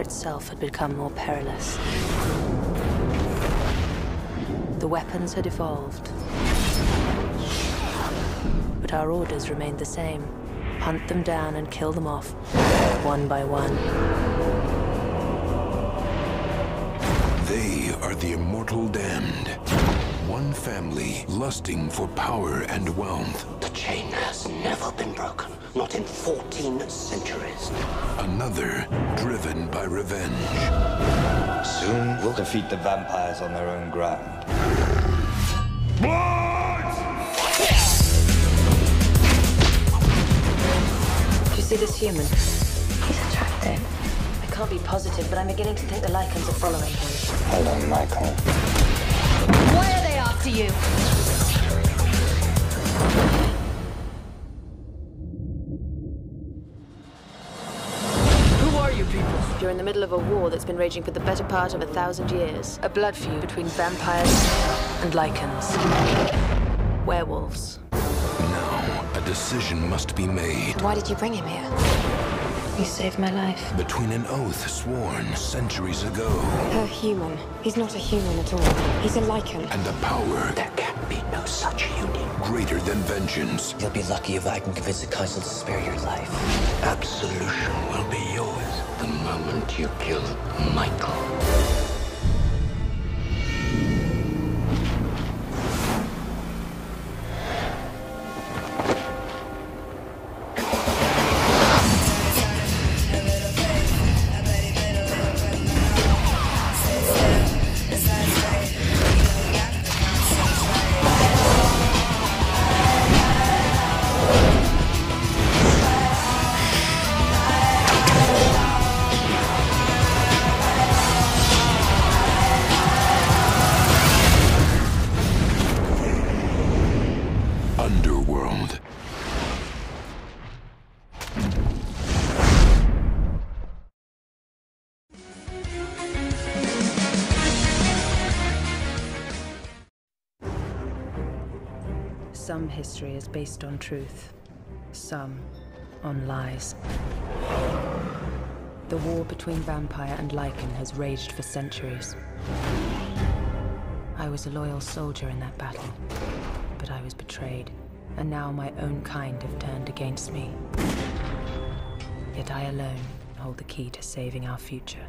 itself had become more perilous. The weapons had evolved. But our orders remained the same. Hunt them down and kill them off, one by one. They are the immortal damned. One family lusting for power and wealth. The chain has never been broken, not in 14 centuries. Another driven by revenge. Soon we'll defeat the vampires on their own ground. Blood! Do you see this human? He's attractive. I can't be positive, but I'm beginning to think the Lycans are following him. Hello, Michael. Why are they after you? The middle of a war that's been raging for the better part of a thousand years. A blood feud between vampires and Lycans. Werewolves. Now, a decision must be made Why did you bring him here? You saved my life. between an oath sworn centuries ago A human. He's not a human at all. He's a Lycan. and a power There can be no such union. greater than vengeance. You'll be lucky if I can convince the council to spare your life. Absolution will be yours the you kill Michael. Some history is based on truth, some on lies. The war between vampire and Lycan has raged for centuries. I was a loyal soldier in that battle, but I was betrayed, and now my own kind have turned against me. Yet I alone hold the key to saving our future.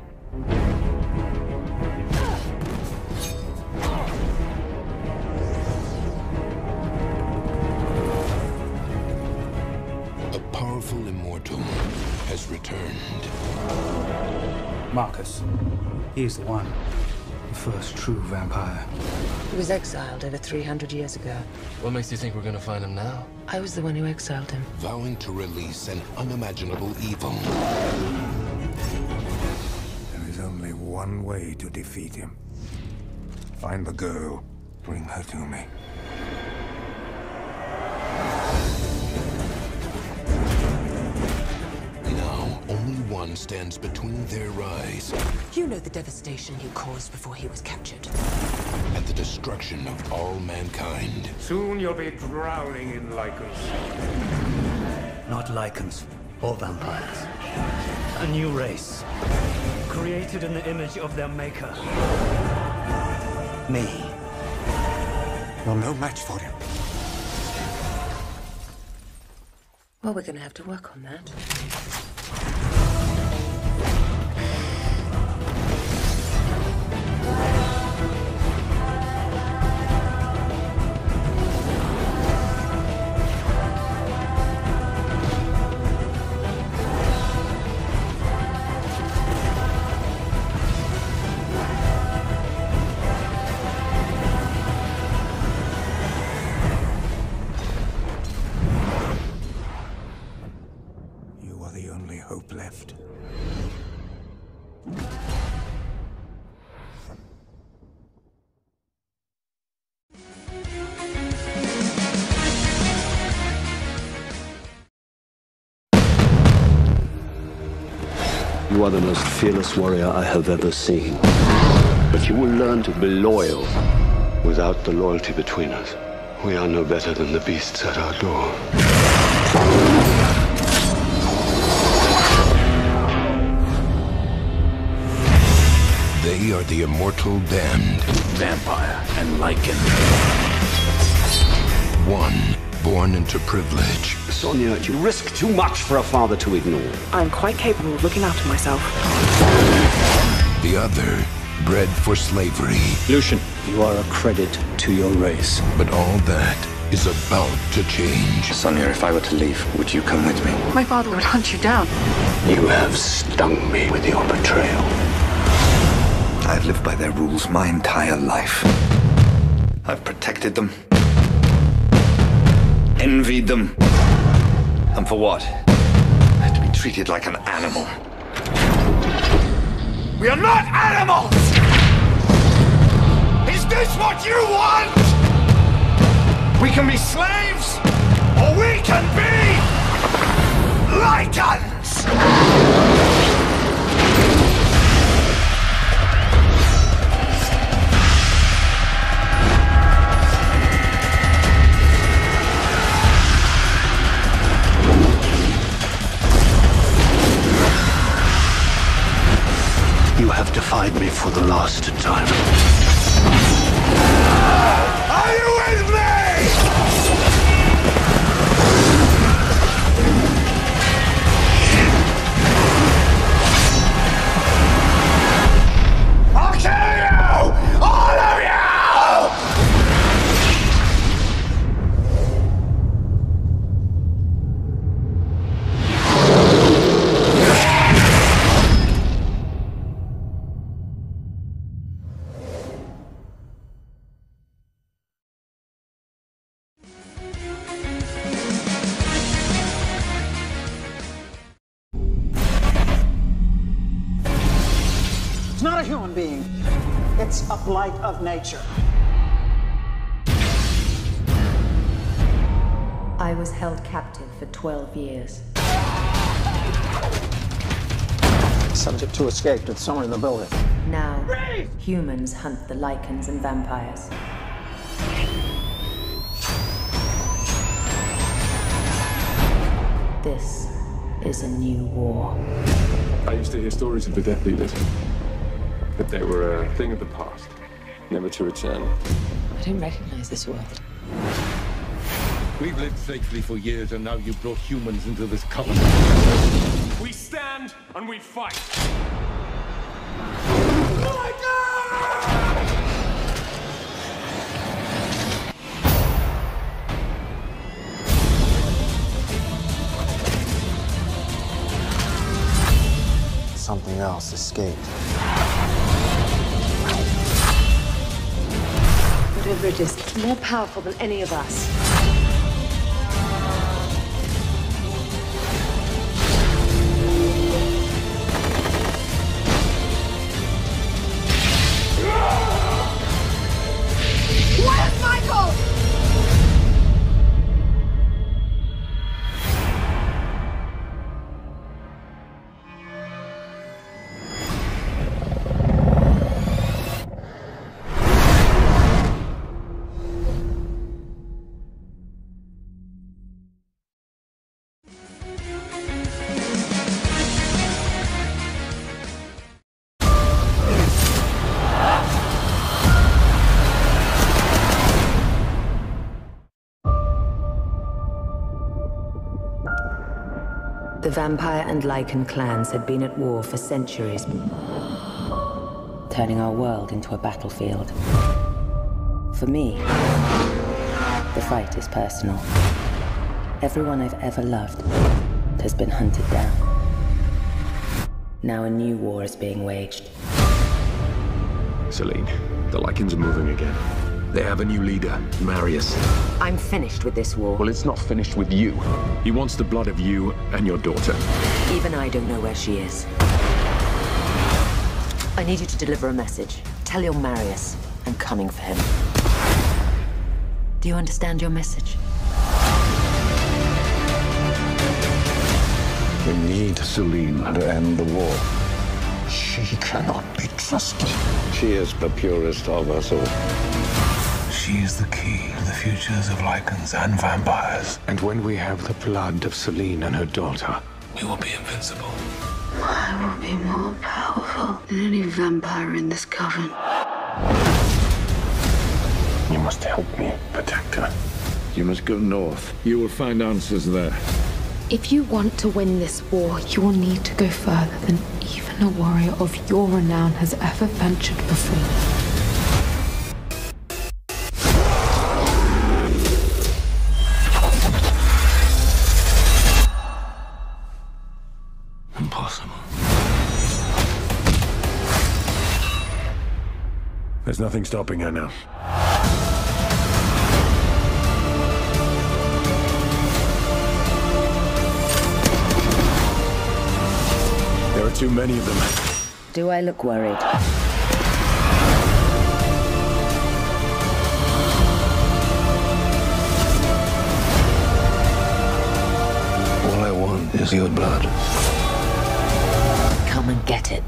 Powerful immortal has returned. Marcus. He's the one. The first true vampire. He was exiled over 300 years ago. What makes you think we're gonna find him now? I was the one who exiled him. Vowing to release an unimaginable evil. There is only one way to defeat him. Find the girl. Bring her to me. One stands between their rise You know the devastation he caused before he was captured. and the destruction of all mankind. Soon you'll be drowning in lycans. Not Lycans or vampires. A new race. Created in the image of their maker. Me. You're no match for him. Well, we're going to have to work on that. The only hope left. You are the most fearless warrior I have ever seen. But you will learn to be loyal without the loyalty between us. We are no better than the beasts at our door. They are the immortal damned. Vampire and Lycan. One born into privilege. Sonja, you risk too much for a father to ignore. I'm quite capable of looking after myself. The other bred for slavery. Lucian, you are a credit to your race. But all that is about to change. Sonja, if I were to leave, would you come with me? My father would hunt you down. You have stung me with your betrayal. I've lived by their rules my entire life. I've protected them, envied them. And for what? To be treated like an animal. We are not animals! Is this what you want? We can be slaves, or we can be for the last time. Are you with me? Not a human being. It's a blight of nature. I was held captive for 12 years. Subject to escape to somewhere in the building. Now, humans hunt the Lycans and vampires. This is a new war. I used to hear stories of the Death Dealers, but they were a thing of the past, never to return. I don't recognize this world. We've lived safely for years, and now you've brought humans into this covenant. We stand and we fight. Something else escaped. Is, more powerful than any of us. The vampire and Lycan clans had been at war for centuries, turning our world into a battlefield. For me, the fight is personal. Everyone I've ever loved has been hunted down. Now a new war is being waged. Selene, the Lycans are moving again. They have a new leader, Marius. I'm finished with this war. Well, it's not finished with you. He wants the blood of you and your daughter. Even I don't know where she is. I need you to deliver a message. Tell your Marius I'm coming for him. Do you understand your message? We need Selene to end the war. She cannot be trusted. She is the purest of us all. She is the key to the futures of Lycans and vampires. And when we have the blood of Selene and her daughter, We will be invincible. I will be more powerful than any vampire in this coven. You must help me protect her. You must go north. You will find answers there. If you want to win this war, you will need to go further than even a warrior of your renown has ever ventured before. There's nothing stopping her now. There are too many of them. Do I look worried? All I want is your blood. Come and get it.